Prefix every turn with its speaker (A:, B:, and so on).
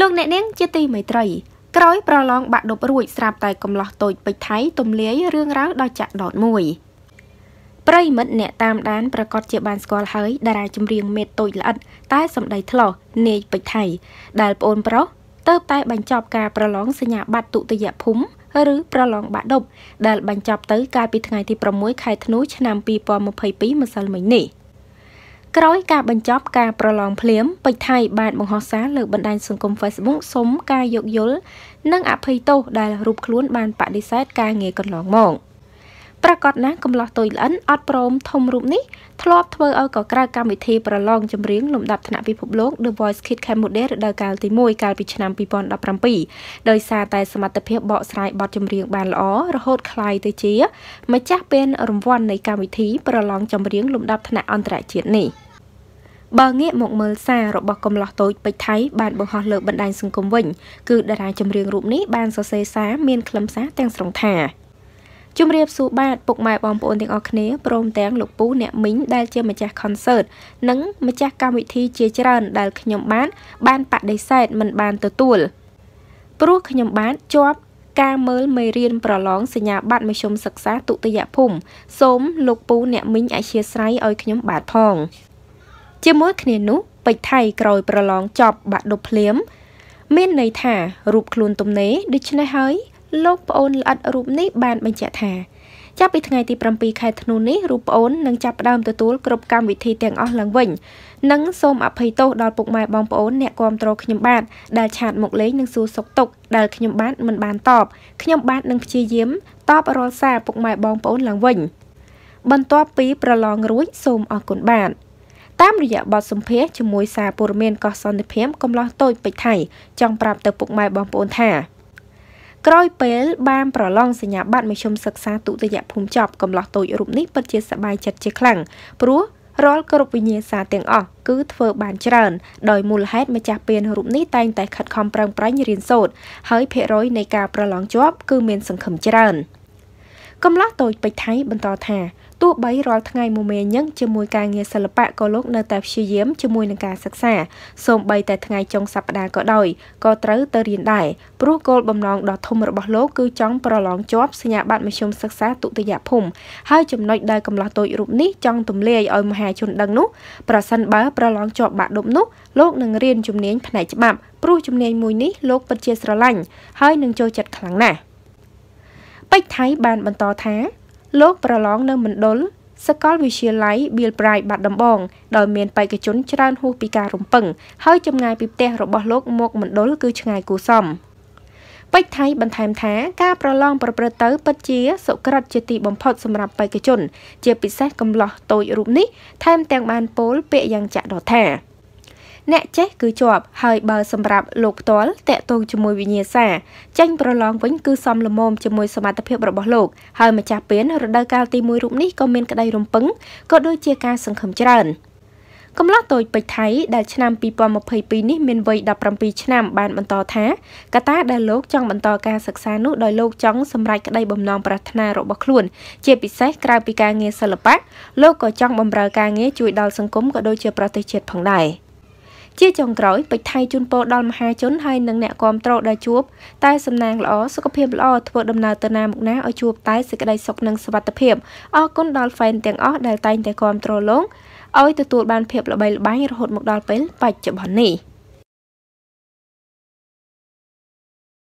A: លោកអ្នកនាងជាទីមេត្រីក្រោយប្រឡងបាក់ដប់រួចស្រាប់តែកំឡោះតូចពេជ្រថៃទំលាយរឿងរ៉ាវដល់ចាក់ដោតមួយប្រិមិត្តអ្នកតាមដានប្រកាសជាបានស្គាល់ហើយតារាចម្រៀងមេតូចល្អិតតែសម្ដីថ្លោះនាយពេជ្រថៃដែលប្អូនប្រុសទៅតែបញ្ចប់ការប្រឡងសញ្ញាបត្រទុតិយភូមិឬប្រឡងបាក់ដប់ដែលបញ្ចប់ទៅកាលពីថ្ងៃទី6ខែធ្នូឆ្នាំ2022ម្សិលមិញនេះ ក្រោយការបញ្ចប់ការប្រឡងភ្លាមពេជ្រថៃបានបង្ហោះសារលើបណ្ដាញសង្គម Facebook សុំការយោគយល់និងអភ័យទោសដែលរូបខ្លួនបានបដិសេធការងារកន្លងមក ប្រាកដណាស់កំឡោះទុយល្អិនអត់ព្រមធំរូបនេះធ្លាប់ធ្វើឲ្យកក្រើកកម្មវិធីប្រឡងចម្រៀងលំដាប់ថ្នាក់ពិភពលោក The Voice Kids Cambodia រដូវកាលទី1កាលពីឆ្នាំ2017ដោយសារតែសមត្ថភាពបកស្រាយបទចម្រៀងបានល្អរហូតក្លាយទៅជា ម្ចាស់ពានរង្វាន់នៃកម្មវិធីប្រឡងចម្រៀងលំដាប់ថ្នាក់អន្តរជាតិនេះ។បើងាកមកមើលសាររបស់កំឡោះតូចពេជ្រថៃបានបង្ហោះលើបណ្ដាញសង្គមវិញគឺតារាចម្រៀងរូបនេះបានសរសេរសារមានខ្លឹមសារទាំងស្រុងថា ជំរាបសួរបាទពុកម៉ែបងប្អូនទាំងអស់គ្នាព្រមទាំងលោកពូអ្នកមីងដែលជាម្ចាស់ concert និងម្ចាស់កម្មវិធីជាច្រើនដែលខ្ញុំបាន បានបដិសេធមិនបានទទួលព្រោះខ្ញុំបានជាប់ការមើលមេរៀនប្រឡងសញ្ញាបត្រមធ្យមសិក្សាទុតិយភូមិសូមលោកពូអ្នកមីងអធិស្ឋានឲ្យខ្ញុំបាទផងជាមួយគ្នានោះពេជ្រថៃក្រោយប្រឡងចប់បាក់ដប់ភ្លាម មានន័យថារូបខ្លួនទំនេរដូច្នេះហើយ លោកប្អូនល្អិតរូបនេះបានបញ្ជាក់ថាចាប់ពីថ្ងៃទី7ខែធ្នូនេះរូបប្អូននឹងចាប់ផ្ដើមទទួលគ្រប់កម្មវិធីទាំងអស់ឡើងវិញនិងសូមអភ័យទោសដល់ពុកម៉ែបងប្អូនអ្នកគាំទ្រខ្ញុំបាទដែលឆាតមកលេងនិងសួរសុខទុក្ខដែលខ្ញុំបាទមិនបានតបខ្ញុំបាទនឹងព្យាយាមតបរាល់សារពុកម៉ែបងប្អូនឡើងវិញបន្ទាប់ពីប្រឡងរួចសូមអរគុណបាទតាមរយៈបទសម្ភាសជាមួយសារព័ត៌មានកោះសន្តិភាពកំឡោះតូចពេជ្រថៃចង់ប្រាប់ទៅពុកម៉ែបងប្អូនថា ក្រោយពេលបានប្រឡងសញ្ញាបត្រមធ្យមសិក្សាទុតិយភូមិចប់កំឡោះតូចរូបនេះពិតជាសប្បាយចិត្តជាខ្លាំងព្រោះរាល់គ្រប់វិញ្ញាសាទាំងអស់គឺធ្វើបានច្រើនដោយមូលហេតុម្ចាស់ពានរូបនេះតែងតែខិតខំប្រឹងប្រែងរៀនសូត្រហើយភាគរយនៃការប្រឡងជាប់គឺមានសង្ឃឹមច្រើន កំឡោះតូចពេជ្រថៃបន្តថាទោះបីរាល់ថ្ងៃមមាញឹកជាមួយការងារសិល្បៈក៏លោកនៅតែព្យាយាមជាមួយនឹងការសិក្សាសូម្បីតែថ្ងៃចុងសប្តាហ៍ក៏ដោយក៏ត្រូវទៅរៀនដែរព្រោះគោលបំណងដ៏ធំរបស់លោកគឺចង់ប្រឡងជាប់សញ្ញាបត្រមធ្យមសិក្សាទុតិយភូមិហើយចំណុចដែលកំឡោះតូចរូបនេះចង់ទម្លាយឲ្យមហាជនដឹងនោះប្រសិនបើប្រឡងជាប់បាក់ដប់នោះលោកនឹងរៀនជំនាញផ្នែកច្បាប់ព្រោះជំនាញមួយនេះលោកពិតជាស្រឡាញ់ហើយនឹងចូលចិត្តខ្លាំងណាស់ ពេជ្រថៃបានបន្តថា លោកប្រឡងនៅមណ្ឌលសកលវិទ្យាល័យ Bill Bright បាត់ដំបងដោយមានបេក្ខជនច្រើនហួសពីការរំពឹងហើយចម្ងាយពីផ្ទះរបស់លោកមកមណ្ឌលគឺឆ្ងាយគួរសមពេជ្រថៃបន្ថែមថាការប្រឡងប្រព្រឹត្តទៅពិតជាសុក្រិតជាទីបំផុតសម្រាប់បេក្ខជន ជាពិសេសកំឡោះតូចរូបនេះថែមទាំងបានពោលពាក្យយ៉ាងចាក់ដថា អ្នកចេះគឺជាប់ហើយបើសម្រាប់លោកផ្ទាល់តកតងជាមួយវិញ្ញាសាចាញ់ប្រឡងវិញគឺសំលមមជាមួយសមត្ថភាពរបស់លោកហើយម្ចាស់ពៀនរដូវកាលទី1រូបនេះក៏មានក្តីរំពឹងក៏ដូចជាការសង្ឃឹមច្រើនកំឡោះតូចពេជ្រថៃដែលឆ្នាំ2022នេះមានវ័យ17ឆ្នាំបានបន្តថាកត្តាដែលលោកចង់បន្តការសិក្សានោះដោយលោកចង់សម្រេចក្តីបំណងប្រាថ្នារបស់ខ្លួន ជាពិសេសក្រៅពីការងារសិល្បៈលោកក៏ចង់បម្រើការងារជួយដល់សង្គមក៏ដូចជាប្រទេសជាតិផងដែរ។ ជាចុងក្រោយពេជ្រថៃជូនពរដល់មហាជនហើយនិងអ្នកគាំទ្រដែលជួបតែសំណាងល្អសុខភាពល្អធ្វើដំណើរទៅណាមកណាឲ្យជួបតែសេចក្តីសុខនិងសុវត្ថិភាពអរគុណដល់ fan ទាំងអស់ដែលតែងតែគាំទ្រលោកឲ្យទទួលបានភាពល្បីល្បាញរហូតមកដល់ពេលបច្ចុប្បន្ននេះ។